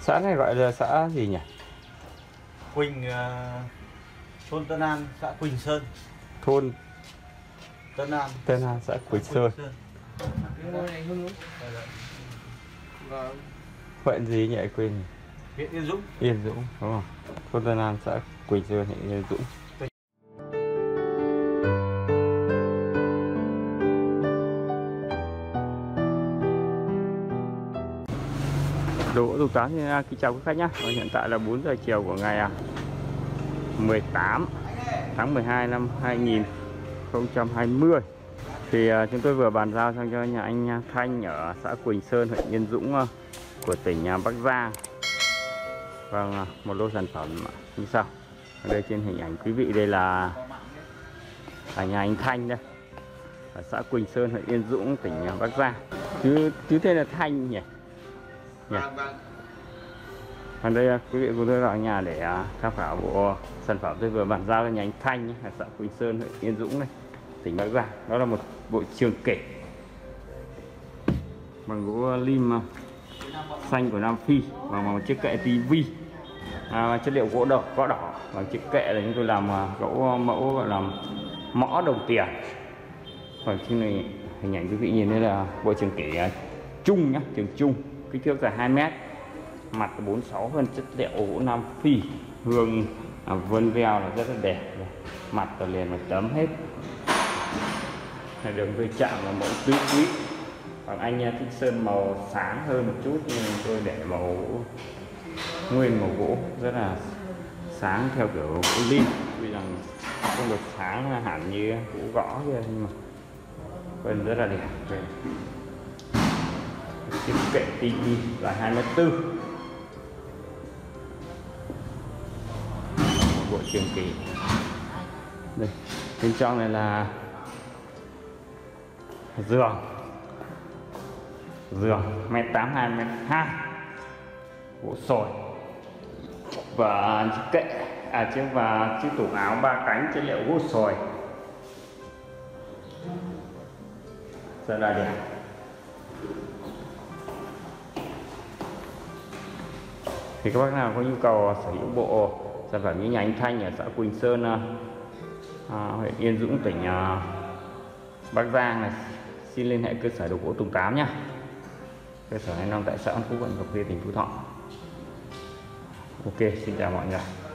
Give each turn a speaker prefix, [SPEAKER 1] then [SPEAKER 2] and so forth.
[SPEAKER 1] xã này gọi là xã gì nhỉ?
[SPEAKER 2] Quỳnh ờ, thôn Tân An xã Quỳnh Sơn.
[SPEAKER 1] Thôn
[SPEAKER 2] Tân An.
[SPEAKER 1] Tân An xã Quỳnh Sơn.
[SPEAKER 3] Đúng vâng.
[SPEAKER 1] Huyện gì nhỉ quên
[SPEAKER 2] huyện Yên Dũng.
[SPEAKER 1] Yên Dũng đúng không? Thôn Tân An xã Quỳnh Sơn huyện Yên Dũng Đồ Tục Tám xin kính chào quý khách nhé Và vâng, Hiện tại là 4 giờ chiều của ngày à, 18 tháng 12 năm 2020 Thì à, chúng tôi vừa bàn giao sang cho nhà anh Thanh ở xã Quỳnh Sơn, huyện Yên Dũng à, của tỉnh Bắc Giang. Vâng, một lô sản phẩm như sau. Ở đây trên hình ảnh quý vị đây là ở nhà anh Thanh đây ở xã Quỳnh Sơn, huyện Yên Dũng, tỉnh Bắc Giang. Chứ, chứ thế là Thanh nhỉ? Nhỉ? Còn đây à, quý vị cùng tôi vào nhà để à, tham khảo bộ sản phẩm tôi vừa bàn giao cho nhánh Thanh nhé, xã Quỳnh Sơn, huyện Yên Dũng này, tỉnh Bắc Giang. Đó là một bộ trường kể bằng gỗ lim xanh của Nam Phi và một chiếc kệ tivi à, chất liệu gỗ đỏ gỗ đỏ và chiếc kệ là chúng tôi làm gỗ mẫu gọi là mõ đồng tiền còn trên này hình ảnh quý vị nhìn đây là bộ trường kể chung nhá trường chung kích thước là 2 mét mặt 46 hơn chất liệu gỗ Nam Phi. Hương à, vân veo là rất là đẹp. Mặt là liền một tấm hết. Đường dây chạm là mẫu tứ quý. Còn anh nha thích sơn màu sáng hơn một chút nhưng tôi để màu nguyên màu gỗ rất là sáng theo kiểu gỗ lim tuy rằng không được sáng hẳn như gỗ gõ kia nhưng mà vẫn rất là đẹp chiếc kệ tivi loại 24 một bộ trường kỳ. Đây, bên trong này là giường. Giường, mét tám hai mét hai. Gỗ sồi. Và chiếc kệ à chiếc, và chiếc tủ áo, ba cánh chất liệu gỗ sồi. Rất là đẹp. Thì các bác nào có nhu cầu sở hữu bộ sản phẩm như nhà anh Thanh ở xã Quỳnh Sơn à, à huyện Yên Dũng tỉnh à, Bắc Giang này xin liên hệ cơ sở đồ gỗ Tùng Tám nhé cơ sở này nằm tại xã An Phú quận Cẩm Khê tỉnh Phú Thọ. Ok xin chào mọi người.